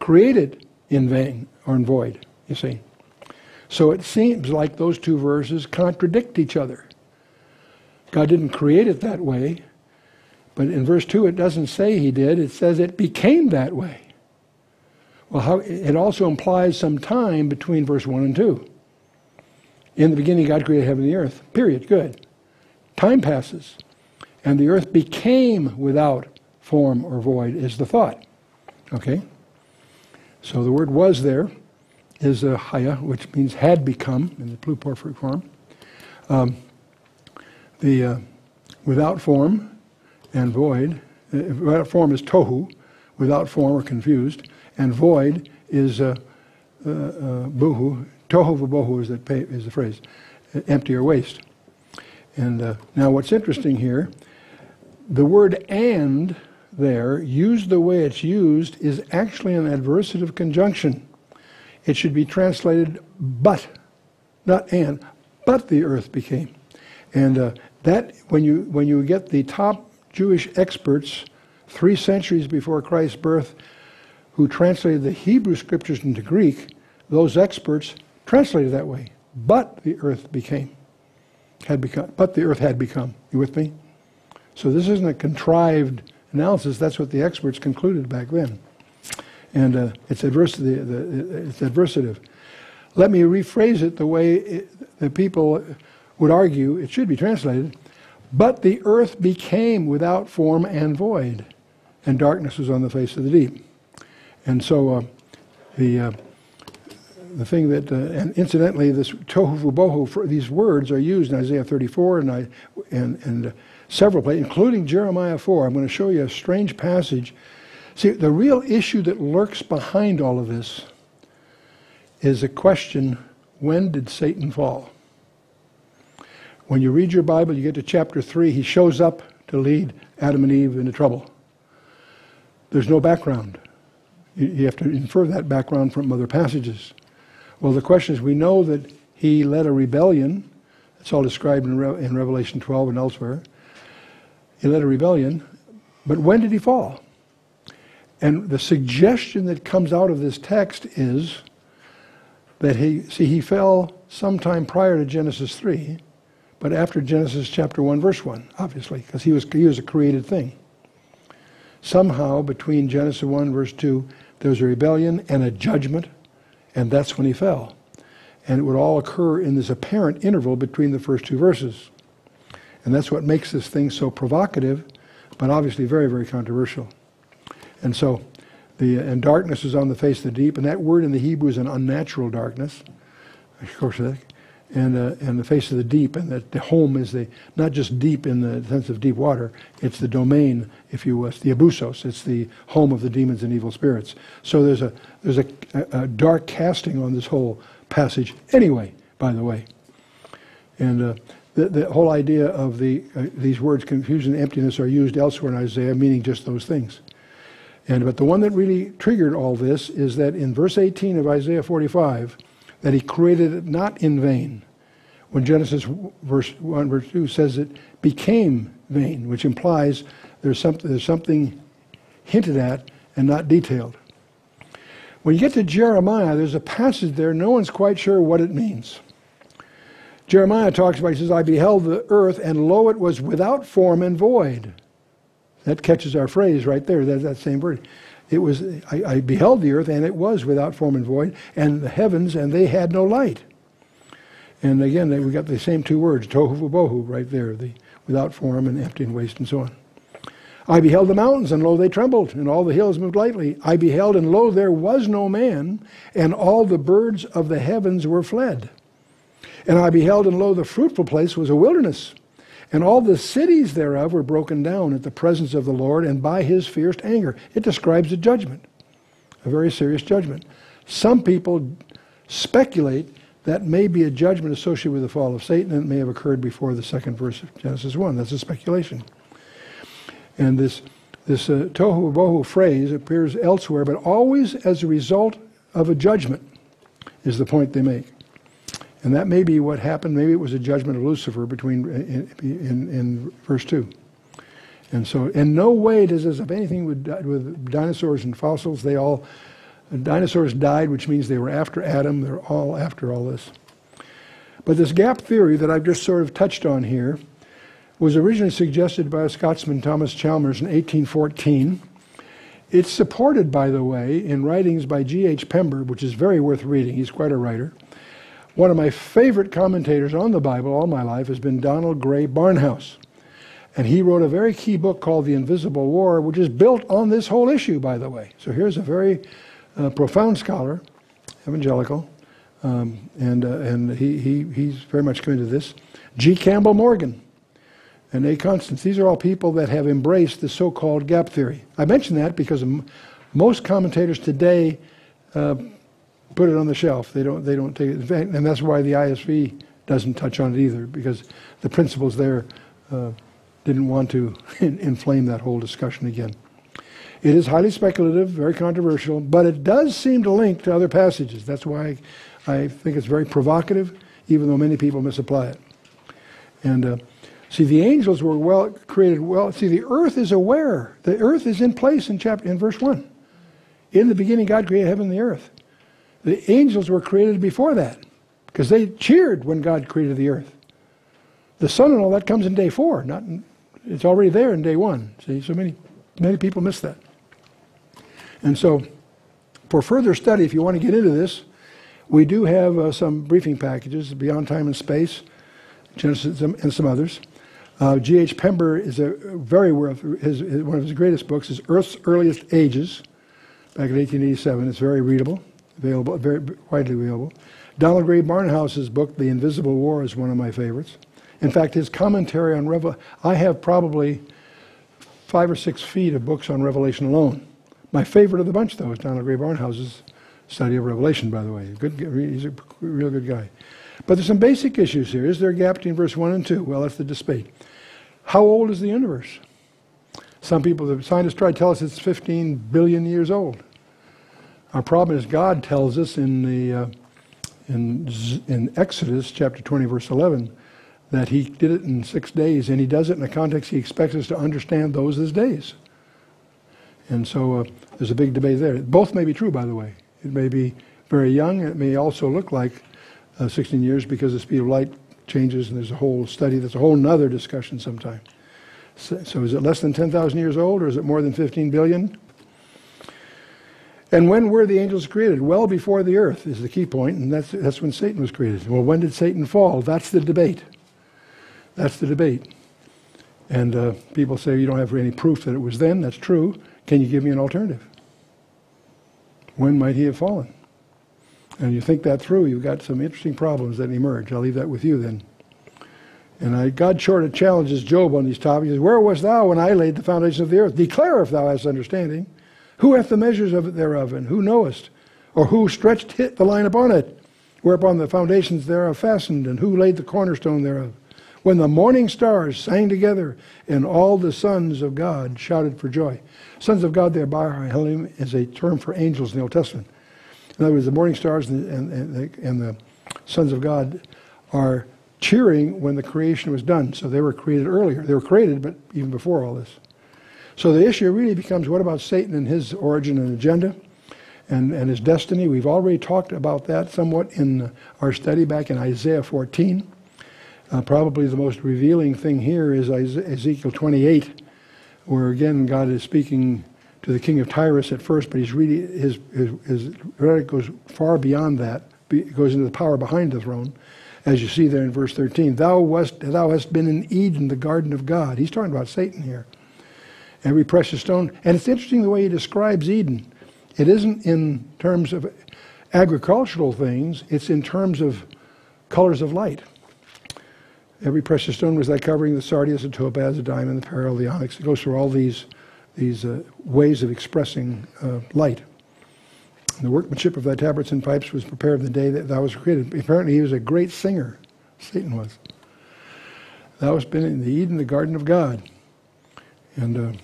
create it in vain or in void, you see. So it seems like those two verses contradict each other. God didn't create it that way, But in verse 2, it doesn't say he did, it says it became that way. Well, how, it also implies some time between verse 1 and 2. In the beginning, God created heaven and the earth. Period. Good. Time passes, and the earth became without form or void, is the thought. Okay? So the word was there is a haya, which means had become in the pluperfect form. Um, the uh, without form and void, uh, without form is tohu, without form or confused, and void is uh, uh, uh bohu. Tohu that is the phrase, empty or waste. And uh, now what's interesting here, the word and there, used the way it's used, is actually an adversative conjunction. It should be translated but, not and, but the earth became. And uh, that, when you, when you get the top Jewish experts three centuries before Christ's birth who translated the Hebrew scriptures into Greek, those experts translated that way. But the earth became, had become, but the earth had become. You with me? So this isn't a contrived analysis. That's what the experts concluded back then. And uh, it's, the, it's adversative. Let me rephrase it the way it, the people would argue it should be translated. But the earth became without form and void, and darkness was on the face of the deep. And so uh, the uh, the thing that, uh, and incidentally, this tohu bohu, these words are used in Isaiah 34 and, I, and, and uh, several places, including Jeremiah 4. I'm going to show you a strange passage. See, the real issue that lurks behind all of this is a question when did Satan fall? When you read your Bible, you get to chapter 3, he shows up to lead Adam and Eve into trouble. There's no background. You have to infer that background from other passages. Well, the question is we know that he led a rebellion. It's all described in, Re- in Revelation 12 and elsewhere. He led a rebellion. But when did he fall? And the suggestion that comes out of this text is that he, see, he fell sometime prior to Genesis 3, but after Genesis chapter 1, verse 1, obviously, because he was, he was a created thing. Somehow, between Genesis 1, verse 2, there was a rebellion and a judgment and that's when he fell. And it would all occur in this apparent interval between the first two verses. And that's what makes this thing so provocative, but obviously very, very controversial. And so, the, uh, and darkness is on the face of the deep, and that word in the Hebrew is an unnatural darkness, of course, and, uh, and the face of the deep, and that tehom is the, not just deep in the sense of deep water, it's the domain, if you will, it's the abusos, it's the home of the demons and evil spirits. So there's a, there's a, a, dark casting on this whole passage anyway, by the way. And uh, the, the whole idea of the, uh, these words, confusion and emptiness, are used elsewhere in Isaiah, meaning just those things. And but the one that really triggered all this is that in verse 18 of Isaiah 45, that he created it not in vain. When Genesis verse 1, verse 2 says it became vain, which implies there's something, there's something hinted at and not detailed. When you get to Jeremiah, there's a passage there, no one's quite sure what it means. Jeremiah talks about, he says, I beheld the earth, and lo, it was without form and void. That catches our phrase right there, that, that same word. It was, I, I beheld the earth, and it was without form and void, and the heavens, and they had no light. And again, we got the same two words, tohu bohu, right there, the without form and empty and waste and so on. I beheld the mountains, and lo, they trembled, and all the hills moved lightly. I beheld, and lo, there was no man, and all the birds of the heavens were fled. And I beheld, and lo, the fruitful place was a wilderness, and all the cities thereof were broken down at the presence of the Lord and by his fierce anger. It describes a judgment, a very serious judgment. Some people speculate that may be a judgment associated with the fall of Satan and it may have occurred before the second verse of Genesis 1. That's a speculation. And this, this uh, tohu bohu phrase appears elsewhere, but always as a result of a judgment, is the point they make. And that may be what happened. Maybe it was a judgment of Lucifer between in, in, in verse 2. And so, in no way does this have anything with, with dinosaurs and fossils. They all, dinosaurs died, which means they were after Adam. They're all after all this. But this gap theory that I've just sort of touched on here was originally suggested by a Scotsman, Thomas Chalmers, in 1814. It's supported, by the way, in writings by G.H. Pember, which is very worth reading. He's quite a writer. One of my favorite commentators on the Bible all my life has been Donald Grey Barnhouse. And he wrote a very key book called The Invisible War, which is built on this whole issue, by the way. So here's a very uh, profound scholar, evangelical, um, and, uh, and he, he, he's very much committed to this. G. Campbell Morgan and A. Custance. These are all people that have embraced the so called gap theory. I mention that because most commentators today uh, put it on the shelf. They don't, they don't take it. And that's why the ISV doesn't touch on it either, because the principals there uh, didn't want to inflame that whole discussion again. It is highly speculative, very controversial, but it does seem to link to other passages. That's why I think it's very provocative, even though many people misapply it. And uh, see, the angels were well created. Well, see, the earth is aware. The earth is in place in chapter in verse one. In the beginning, God created heaven and the earth. The angels were created before that because they cheered when God created the earth. The sun and all that comes in day four. Not in, it's already there in day one. See, so many many people miss that. And so, for further study, if you want to get into this, we do have uh, some briefing packages, Beyond Time and Space, Genesis, and some others. Uh, G.H. Pember is a very worth, his, his, one of his greatest books is Earth's Earliest Ages, back in 1887. It's very readable, available, very widely available. Donald Grey Barnhouse's book, The Invisible War, is one of my favorites. In fact, his commentary on Revelation, I have probably five or six feet of books on Revelation alone. My favorite of the bunch, though, is Donald Grey Barnhouse's study of Revelation, by the way. Good, he's a real good guy. But there's some basic issues here. Is there a gap between verse 1 and 2? Well, that's the debate. How old is the universe? Some people, the scientists try to tell us it's 15 billion years old. Our problem is God tells us in, the, uh, in, in Exodus chapter 20, verse 11, that he did it in six days, and he does it in a context he expects us to understand those as days. And so uh, there's a big debate there. Both may be true, by the way. It may be very young. It may also look like uh, 16 years because the speed of light changes, and there's a whole study. That's a whole other discussion sometime. So, so is it less than 10,000 years old, or is it more than 15 billion? And when were the angels created? Well before the earth is the key point, and that's, that's when Satan was created. Well, when did Satan fall? That's the debate. That's the debate. And uh, people say you don't have any proof that it was then. That's true. Can you give me an alternative? When might he have fallen? And you think that through, you've got some interesting problems that emerge. I'll leave that with you then. And I, God sort of challenges Job on these topics. He says, Where wast thou when I laid the foundation of the earth? Declare if thou hast understanding. Who hath the measures of it thereof, and who knowest? Or who stretched hit the line upon it, whereupon the foundations thereof are fastened, and who laid the cornerstone thereof? When the morning stars sang together, and all the sons of God shouted for joy. Sons of God there, Bahalim, is a term for angels in the Old Testament. In other words, the morning stars and and, and, and the sons of God are cheering when the creation was done. So they were created earlier. They were created, but even before all this. So the issue really becomes what about Satan and his origin and agenda and, and his destiny? We've already talked about that somewhat in our study back in Isaiah 14. Uh, probably the most revealing thing here is Ezekiel 28, where again God is speaking to the king of Tyrus at first, but he's really his his, his rhetoric goes far beyond that. It goes into the power behind the throne, as you see there in verse 13. Thou wast thou hast been in Eden, the garden of God. He's talking about Satan here. Every precious stone, and it's interesting the way he describes Eden. It isn't in terms of agricultural things; it's in terms of colors of light. Every precious stone was that covering the sardius, the topaz, the diamond, the beryl, the onyx. It goes through all these, these uh, ways of expressing uh, light. The workmanship of thy tabrets and pipes was prepared the day that thou was created. Apparently, he was a great singer. Satan was. Thou hast been in the Eden, the garden of God. And uh,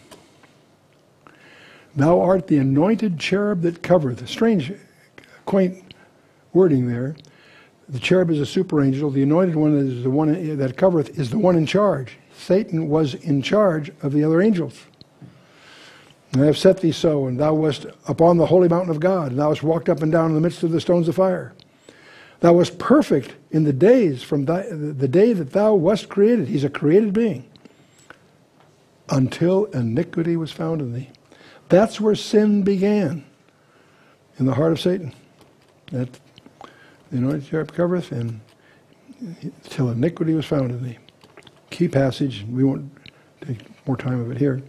thou art the anointed cherub that covereth. Strange, quaint wording there. The cherub is a super angel. The anointed one is the one that covereth is the one in charge. Satan was in charge of the other angels. And I have set thee so, and thou wast upon the holy mountain of God, and thou hast walked up and down in the midst of the stones of fire. Thou wast perfect in the days from thy, the day that thou wast created. He's a created being. until iniquity was found in thee. That's where sin began, in the heart of Satan. That the anointed cherub covereth, and till iniquity was found in thee. Key passage, we won't take more time of it here.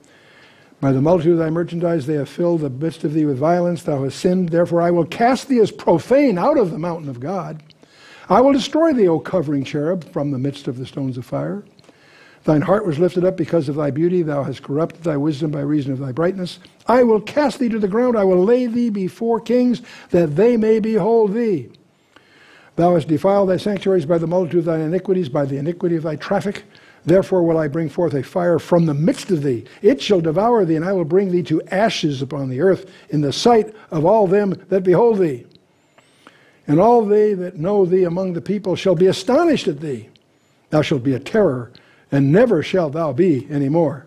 By the multitude of thy merchandise they have filled the midst of thee with violence. Thou hast sinned. Therefore I will cast thee as profane out of the mountain of God. I will destroy thee, O covering cherub, from the midst of the stones of fire. Thine heart was lifted up because of thy beauty. Thou hast corrupted thy wisdom by reason of thy brightness. I will cast thee to the ground. I will lay thee before kings, that they may behold thee. Thou hast defiled thy sanctuaries by the multitude of thy iniquities, by the iniquity of thy traffic. Therefore will I bring forth a fire from the midst of thee. It shall devour thee, and I will bring thee to ashes upon the earth in the sight of all them that behold thee. And all they that know thee among the people shall be astonished at thee. Thou shalt be a terror, and never shalt thou be any more.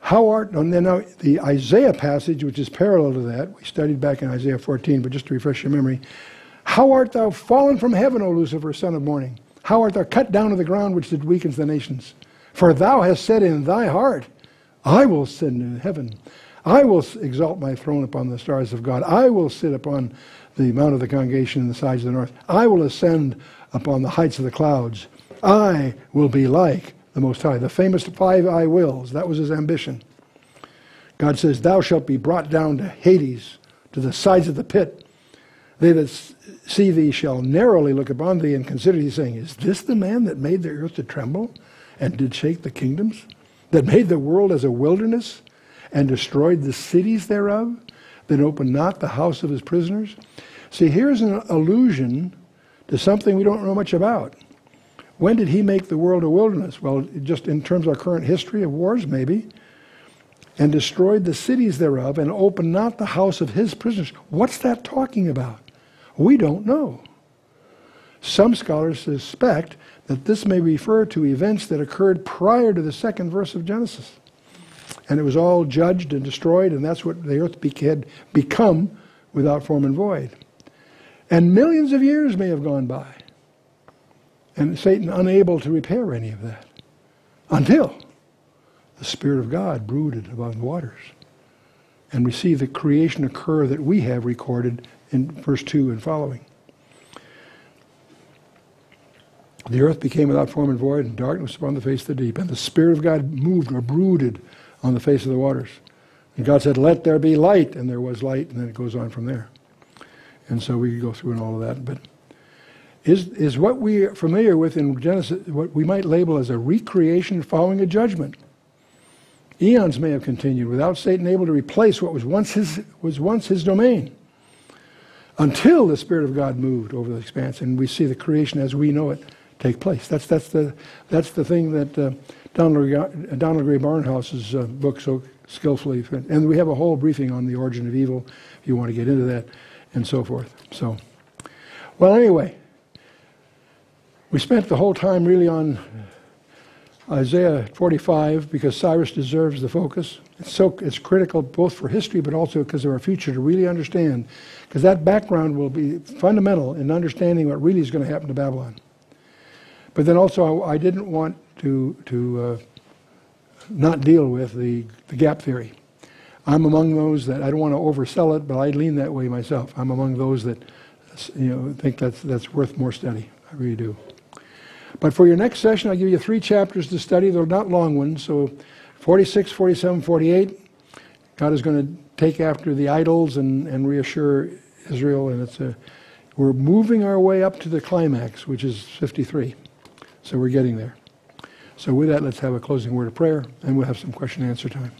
How art, and then now the Isaiah passage, which is parallel to that, we studied back in Isaiah 14, but just to refresh your memory. How art thou fallen from heaven, O Lucifer, son of morning? How art thou cut down to the ground, which did weaken the nations? For thou hast said in thy heart, I will sit in heaven. I will exalt my throne upon the stars of God. I will sit upon the mount of the congregation in the sides of the north. I will ascend upon the heights of the clouds. I will be like the Most High. The famous five I wills. That was his ambition. God says, Thou shalt be brought down to Hades, to the sides of the pit. They that see thee shall narrowly look upon thee and consider thee, saying, Is this the man that made the earth to tremble and did shake the kingdoms? That made the world as a wilderness and destroyed the cities thereof? That opened not the house of his prisoners? See, here's an allusion to something we don't know much about. When did he make the world a wilderness? Well, just in terms of our current history of wars, maybe. And destroyed the cities thereof and opened not the house of his prisoners. What's that talking about? We don't know. Some scholars suspect that this may refer to events that occurred prior to the second verse of Genesis. And it was all judged and destroyed, and that's what the earth had become without form and void. And millions of years may have gone by, and Satan unable to repair any of that until the Spirit of God brooded above the waters and we see the creation occur that we have recorded in verse 2 and following. The earth became without form and void, and darkness upon the face of the deep. And the Spirit of God moved or brooded on the face of the waters. And God said, Let there be light, and there was light, and then it goes on from there. And so we could go through and all of that. But is, is what we are familiar with in Genesis what we might label as a recreation following a judgment. Eons may have continued without Satan able to replace what was once his, was once his domain until the Spirit of God moved over the expanse and we see the creation as we know it take place. That's, that's, the, that's the thing that uh, Donald, Donald Grey Barnhouse's uh, book so skillfully, and we have a whole briefing on the origin of evil if you want to get into that and so forth. So, well, anyway, we spent the whole time really on Isaiah 45 because Cyrus deserves the focus. It's so it's critical both for history but also because of our future to really understand because that background will be fundamental in understanding what really is going to happen to Babylon. But then also I, I didn't want to to uh, not deal with the, the gap theory. I'm among those that I don't want to oversell it, but I lean that way myself. I'm among those that you know think that's that's worth more study. I really do. But for your next session, I'll give you three chapters to study. They're not long ones. So 46, 47, 48. God is going to take after the idols and, and reassure Israel. And it's a, we're moving our way up to the climax, which is 53. So we're getting there. So with that, let's have a closing word of prayer, and we'll have some question and answer time.